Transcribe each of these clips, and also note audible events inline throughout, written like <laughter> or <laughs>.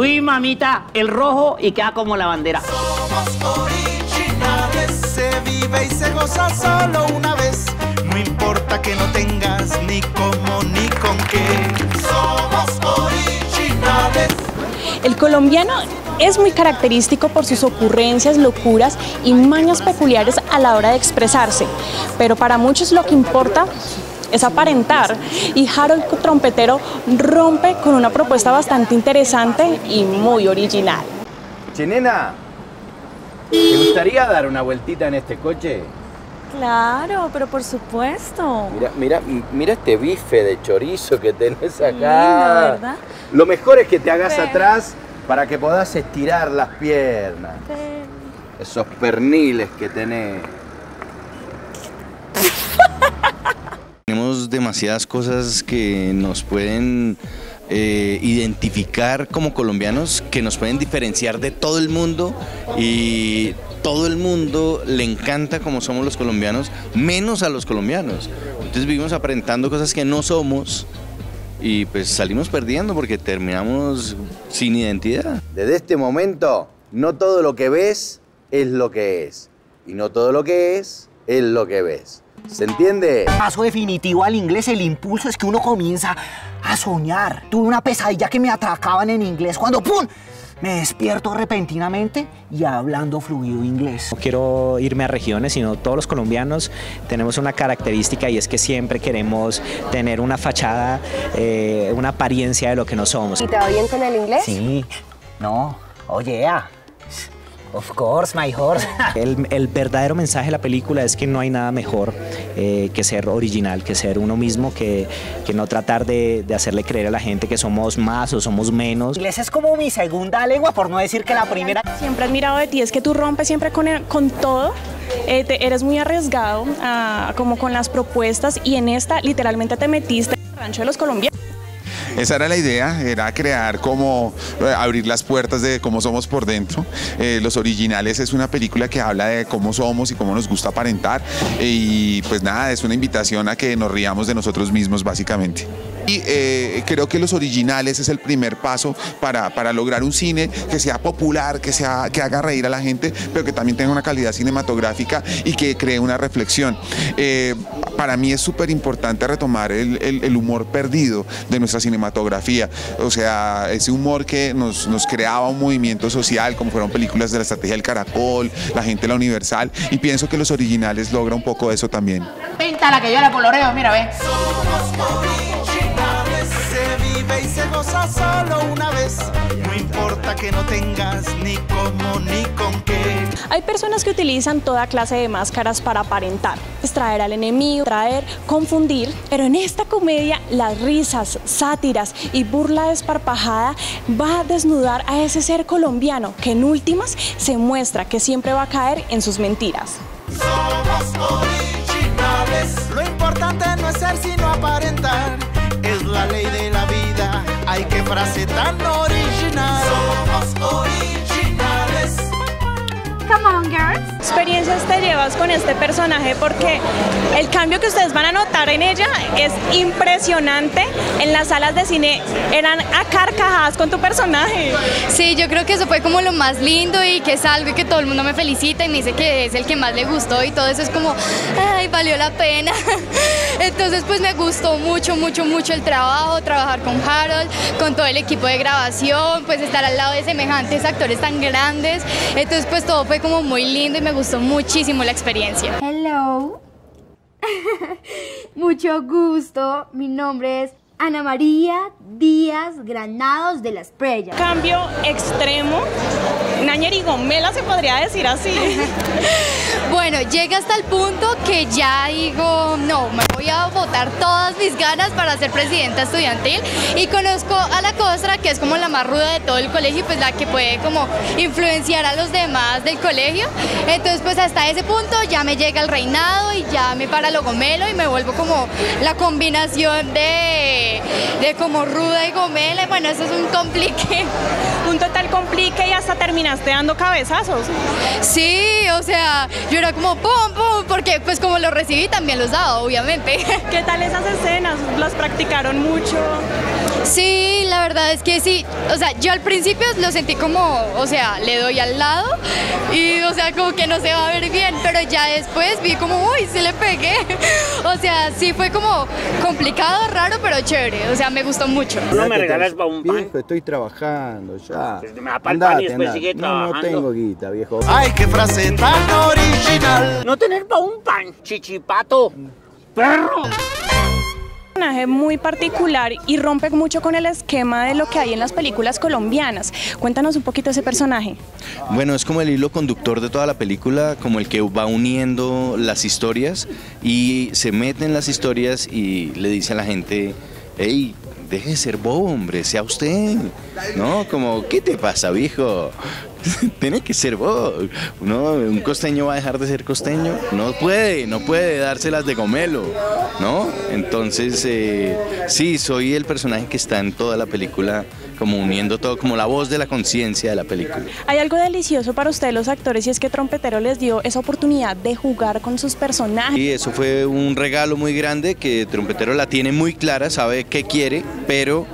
Uy, mamita, el rojo y queda como la bandera. Somos originales, se vive y se goza solo una vez. No importa que no tengas ni cómo ni con qué. Somos originales. El colombiano es muy característico por sus ocurrencias, locuras y mañas peculiares a la hora de expresarse, pero para muchos lo que importa es aparentar y Harold Trompetero rompe con una propuesta bastante interesante y muy original. Chenena, ¿te gustaría dar una vueltita en este coche? Claro, pero por supuesto. Mira, mira, mira este bife de chorizo que tenés acá. Lindo, ¿verdad? Lo mejor es que te hagas atrás para que podás estirar las piernas. Esos perniles que tenés. Demasiadas cosas que nos pueden eh, identificar como colombianos, que nos pueden diferenciar de todo el mundo y todo el mundo le encanta como somos los colombianos, menos a los colombianos. Entonces vivimos aparentando cosas que no somos y pues salimos perdiendo porque terminamos sin identidad. Desde este momento, no todo lo que ves es lo que es. Y no todo lo que es es lo que ves. ¿Se entiende? Paso definitivo al inglés, el impulso es que uno comienza a soñar. Tuve una pesadilla que me atracaban en inglés cuando ¡pum! Me despierto repentinamente y hablando fluido inglés. No quiero irme a regiones, sino todos los colombianos tenemos una característica y es que siempre queremos tener una fachada, eh, una apariencia de lo que no somos. ¿Y te va bien con el inglés? Sí, no, oye, yeah. Of course, my horse. <laughs> El, el verdadero mensaje de la película es que no hay nada mejor eh, que ser original, que ser uno mismo, que, que no tratar de, de hacerle creer a la gente que somos más o somos menos. inglés es como mi segunda lengua, por no decir que la primera. Siempre he admirado de ti es que tú rompes siempre con, el- con todo. eh, te- eres muy arriesgado ah, como con las propuestas y en esta literalmente te metiste en el rancho de los colombianos. Esa era la idea, era crear como eh, abrir las puertas de cómo somos por dentro. Eh, Los Originales es una película que habla de cómo somos y cómo nos gusta aparentar. Y pues nada, es una invitación a que nos riamos de nosotros mismos básicamente. Y eh, creo que Los Originales es el primer paso para, para lograr un cine que sea popular, que, sea, que haga reír a la gente, pero que también tenga una calidad cinematográfica y que cree una reflexión. Para mí es súper importante retomar el, el- el humor perdido de nuestra cinematografía. O sea, ese humor que nos, nos creaba un movimiento social, como fueron películas de la estrategia del caracol, la gente de la universal, y pienso que los originales logra un poco eso también. Píntala que yo la coloreo, mira, ve. Vive y se goza solo una vez. No importa que no tengas ni cómo ni con qué. Hay personas que utilizan toda clase de máscaras para aparentar, distraer al enemigo, traer, confundir, pero en esta comedia las risas, sátiras y burla desparpajada va a desnudar a ese ser colombiano que en últimas se muestra que siempre va a caer en sus mentiras. Somos originales. Lo importante no es ser sino aparentar. Es la ley de la. Ay, qué frase tan original. Somos originales. Come on, girls. experiencias te llevas con este personaje? Porque el cambio que ustedes van a notar en ella es impresionante. En las salas de cine eran a carcajadas con tu personaje. Sí, yo creo que eso fue como lo más lindo y que es algo que todo el mundo me felicita y me dice que es el que más le gustó y todo eso es como, ay, valió la pena. <laughs> Entonces pues me gustó mucho, mucho, mucho el trabajo, trabajar con Harold, con todo el equipo de grabación, pues estar al lado de semejantes actores tan grandes. Entonces pues todo fue como muy lindo y me gustó muchísimo la experiencia. Hello. <laughs> Mucho gusto. Mi nombre es Ana María Díaz Granados de la Esprella. Cambio extremo. Nañeri Gomela se podría decir así. <laughs> Bueno, llega hasta el punto que ya digo, no, me voy a botar todas mis ganas para ser presidenta estudiantil y conozco a la Costra, que es como la más ruda de todo el colegio y pues la que puede como influenciar a los demás del colegio. Entonces pues hasta ese punto ya me llega el reinado y ya me para lo gomelo y me vuelvo como la combinación de, de como ruda y gomela. Y Bueno, eso es un complique. Un total complique y hasta terminaste dando cabezazos. Sí, o sea, yo era como pum, pum, porque pues como lo recibí también los daba, obviamente. ¿Qué tal esas escenas? ¿Las practicaron mucho? Sí, la verdad es que sí. O sea, yo al principio lo sentí como, o sea, le doy al lado y, o sea, como que no se va a ver bien, pero ya después vi como, uy, sí le pegué. <laughs> O sea, sí fue como complicado, raro, pero chévere. O sea, me gustó mucho. No me regalas pa' un pan. Viejo, estoy trabajando ya. Pues me da pan y después sigue No, no trabajando. tengo guita, viejo. Ay, qué frase tan original. No tener pa' un pan, chichipato. Perro. Muy particular y rompe mucho con el esquema de lo que hay en las películas colombianas. Cuéntanos un poquito ese personaje. Bueno, es como el hilo conductor de toda la película, como el que va uniendo las historias y se mete en las historias y le dice a la gente, hey, deje de ser bobo, hombre, sea usted. ¿No? Como, ¿qué te pasa, viejo? <laughs> Tiene que ser vos. ¿No? ¿Un costeño va a dejar de ser costeño? No puede, no puede dárselas de gomelo, ¿no? Entonces, eh, sí, soy el personaje que está en toda la película, como uniendo todo, como la voz de la conciencia de la película. Hay algo delicioso para ustedes los actores y es que Trompetero les dio esa oportunidad de jugar con sus personajes. Y eso fue un regalo muy grande que Trompetero la tiene muy clara, sabe qué quiere, pero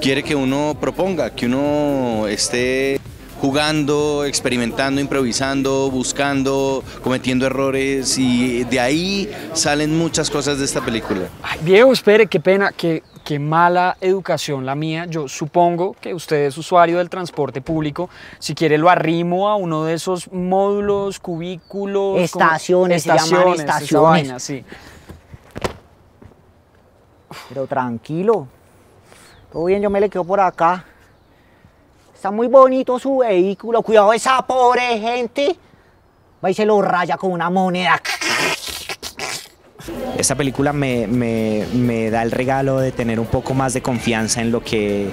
quiere que uno proponga, que uno esté jugando, experimentando, improvisando, buscando, cometiendo errores y de ahí salen muchas cosas de esta película. Ay, viejo, espere, qué pena, qué, qué mala educación la mía. Yo supongo que usted es usuario del transporte público. Si quiere lo arrimo a uno de esos módulos, cubículos. como- Estaciones, se llaman estaciones, estaciones. vaina, sí. Pero tranquilo. Todo bien, yo me le quedo por acá. Está muy bonito su vehículo. Cuidado esa pobre gente. Va y se lo raya con una moneda. Esta película me, me- me da el regalo de tener un poco más de confianza en lo que,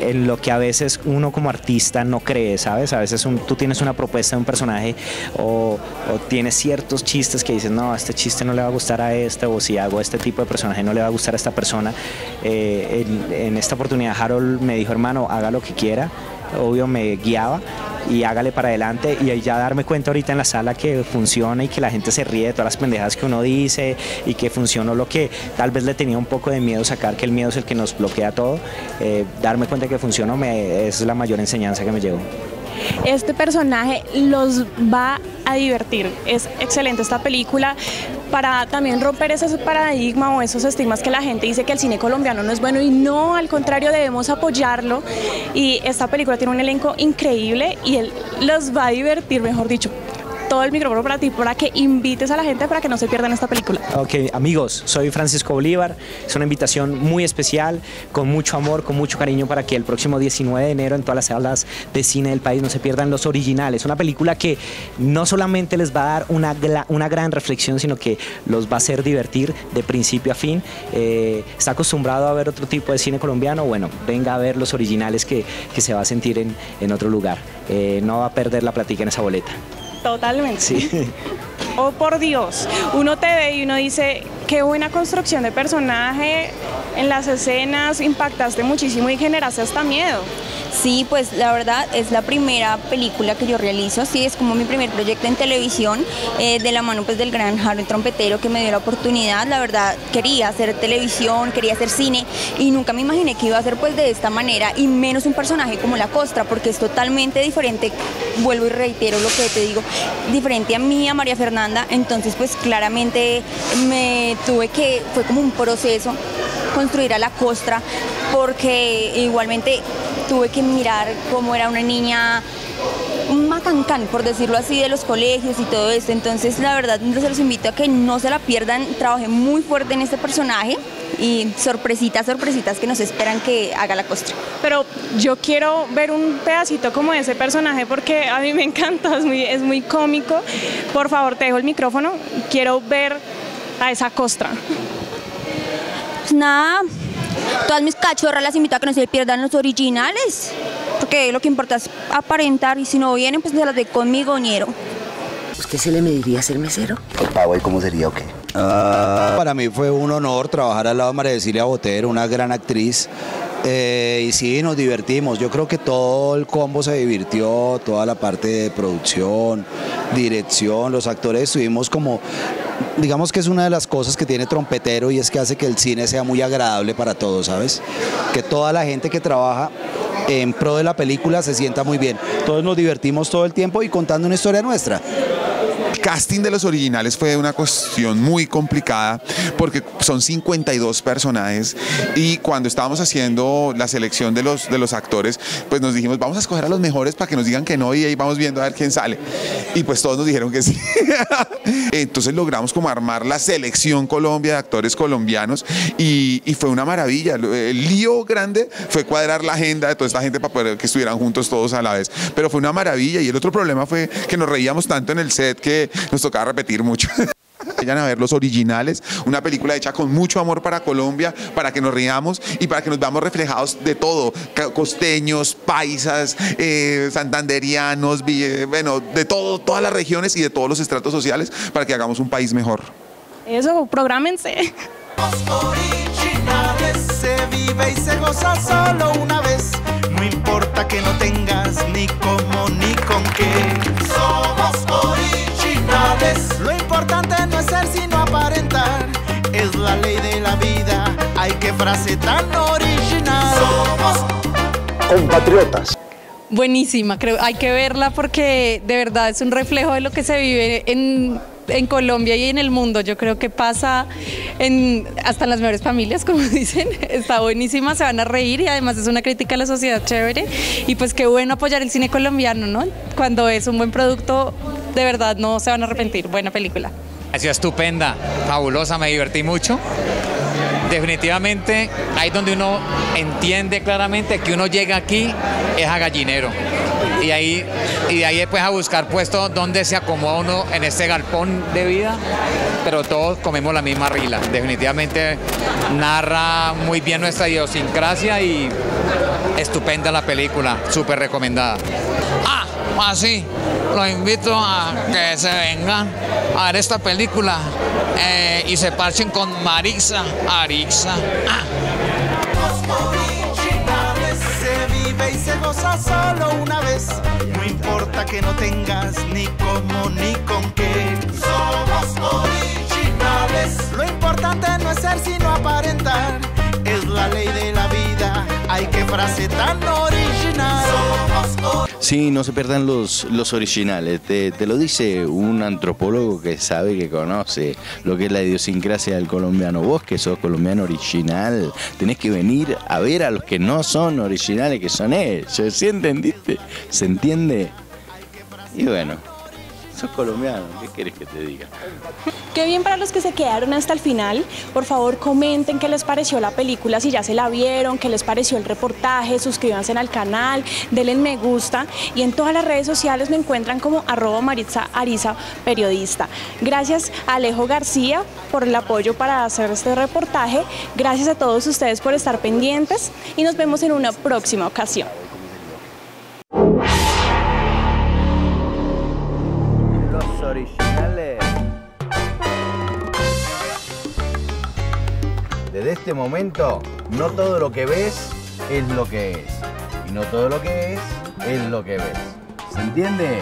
en lo que a veces uno como artista no cree, ¿sabes? A veces un- tú tienes una propuesta de un personaje o, o tienes ciertos chistes que dices, no, este chiste no le va a gustar a este, o si hago este tipo de personaje no le va a gustar a esta persona. Eh, en, en esta oportunidad Harold me dijo, hermano, haga lo que quiera, obvio me guiaba y hágale para adelante y ya darme cuenta ahorita en la sala que funciona y que la gente se ríe de todas las pendejadas que uno dice y que funcionó lo que tal vez le tenía un poco de miedo sacar, que el miedo es el que nos bloquea todo, eh, darme cuenta que funcionó me, es la mayor enseñanza que me llevo. Este personaje los va a divertir. Es excelente esta película para también romper ese paradigma o esos estigmas que la gente dice que el cine colombiano no es bueno y no, al contrario, debemos apoyarlo. Y esta película tiene un elenco increíble y él los va a divertir, mejor dicho. Todo el micrófono para ti, para que invites a la gente para que no se pierdan esta película. Ok, amigos, soy Francisco Bolívar. Es una invitación muy especial, con mucho amor, con mucho cariño para que el próximo 19 de enero en todas las salas de cine del país no se pierdan los originales. Una película que no solamente les va a dar una, una gran reflexión, sino que los va a hacer divertir de principio a fin. Eh, ¿Está acostumbrado a ver otro tipo de cine colombiano? Bueno, venga a ver los originales que, que se va a sentir en, en otro lugar. Eh, no va a perder la platica en esa boleta. Totalmente. Oh, por Dios. Uno te ve y uno dice, qué buena construcción de personaje en las escenas, impactaste muchísimo y generaste hasta miedo. Sí, pues la verdad es la primera película que yo realizo, sí, es como mi primer proyecto en televisión, eh, de la mano pues del gran Harold Trompetero que me dio la oportunidad, la verdad quería hacer televisión, quería hacer cine y nunca me imaginé que iba a ser pues de esta manera y menos un personaje como la Costra, porque es totalmente diferente, vuelvo y reitero lo que te digo, diferente a mí, a María entonces pues claramente me tuve que, fue como un proceso construir a la Costra, porque igualmente tuve que mirar cómo era una niña un macancán, por decirlo así, de los colegios y todo esto. Entonces, la verdad, se los invito a que no se la pierdan. Trabajé muy fuerte en este personaje y sorpresitas, sorpresitas que nos esperan que haga la costra. Pero yo quiero ver un pedacito como de ese personaje porque a mí me <laughs> encanta, es muy, es muy cómico. Por favor, te dejo el micrófono. Quiero ver a esa Costra. Pues nada, todas mis cachorras las invito a que no se pierdan los originales, porque lo que importa es aparentar y si no vienen, pues se las de conmigo, ñero. ¿Usted se le mediría ser mesero? ¿El pavo ahí cómo sería o qué? Para mí fue un honor trabajar al lado de María Cecilia Botero, una gran actriz. Eh, y sí, nos divertimos. Yo creo que todo el combo se divirtió, toda la parte de producción, dirección, los actores estuvimos como digamos que es una de las cosas que tiene Trompetero y es que hace que el cine sea muy agradable para todos, ¿sabes? Que toda la gente que trabaja en pro de la película se sienta muy bien. Todos nos divertimos todo el tiempo y contando una historia nuestra casting de los originales fue una cuestión muy complicada porque son 52 personajes y cuando estábamos haciendo la selección de los, de los actores, pues nos dijimos, vamos a escoger a los mejores para que nos digan que no y ahí vamos viendo a ver quién sale. Y pues todos nos dijeron que sí. <laughs> Entonces logramos como armar la selección Colombia de actores colombianos y, y fue una maravilla. El lío grande fue cuadrar la agenda de toda esta gente para poder que estuvieran juntos todos a la vez. Pero fue una maravilla y el otro problema fue que nos reíamos tanto en el set que nos tocaba repetir mucho. <laughs> Vayan a ver los originales, una película hecha con mucho amor para Colombia, para que nos riamos y para que nos veamos reflejados de todo, costeños, paisas, eh, santanderianos, bueno, de todo, todas las regiones y de todos los estratos sociales, para que hagamos un país mejor. Eso, prográmense. se vive y se goza solo una vez, no importa que no tengas ni cómo ni con qué. Que frase tan original. Somos compatriotas. Buenísima, creo, hay que verla porque de verdad es un reflejo de lo que se vive en, en Colombia y en el mundo. Yo creo que pasa en, hasta en las mejores familias, <laughs> como dicen. Está buenísima, se van a reír y además es una crítica a la sociedad chévere. Y pues qué bueno apoyar el cine colombiano, ¿no? Cuando es un buen producto de verdad no se van a arrepentir. Buena película. Ha sido estupenda, fabulosa, me divertí mucho. Definitivamente, ahí donde uno entiende claramente que uno llega aquí es a gallinero. Y ahí, y de ahí después a buscar puestos donde se acomoda uno en este galpón de vida, pero todos comemos la misma rila. Definitivamente narra muy bien nuestra idiosincrasia y estupenda la película, súper recomendada. Ah, así, los invito a que se vengan a ver esta película eh, y se parchen con Marisa Arixa. Ah. Se vive y se goza solo una vez, no importa que no tengas ni cómo ni con qué. Somos originales, lo importante no es ser sino aparentar, es la ley de la vida, hay que frase tan original. Somos Sí, no se pierdan los, los originales. Te, lo dice un antropólogo que sabe, que conoce lo que es la idiosincrasia del colombiano. Vos que sos colombiano original, tenés que venir a ver a los que no son originales, que son ellos. ¿Sí entendiste? ¿Se entiende? Y bueno, sos colombiano, ¿qué quieres que te diga? Qué bien para los que se quedaron hasta el final. Por favor, comenten qué les pareció la película, si ya se la vieron, qué les pareció el reportaje, suscríbanse al canal, denle me gusta y en todas las redes sociales me encuentran como arroba Maritza Periodista. Gracias a Alejo García por el apoyo para hacer este reportaje. Gracias a todos ustedes por estar pendientes y nos vemos en una próxima ocasión. Este momento, no todo lo que ves es lo que es. Y no todo lo que es es lo que ves. ¿Se entiende?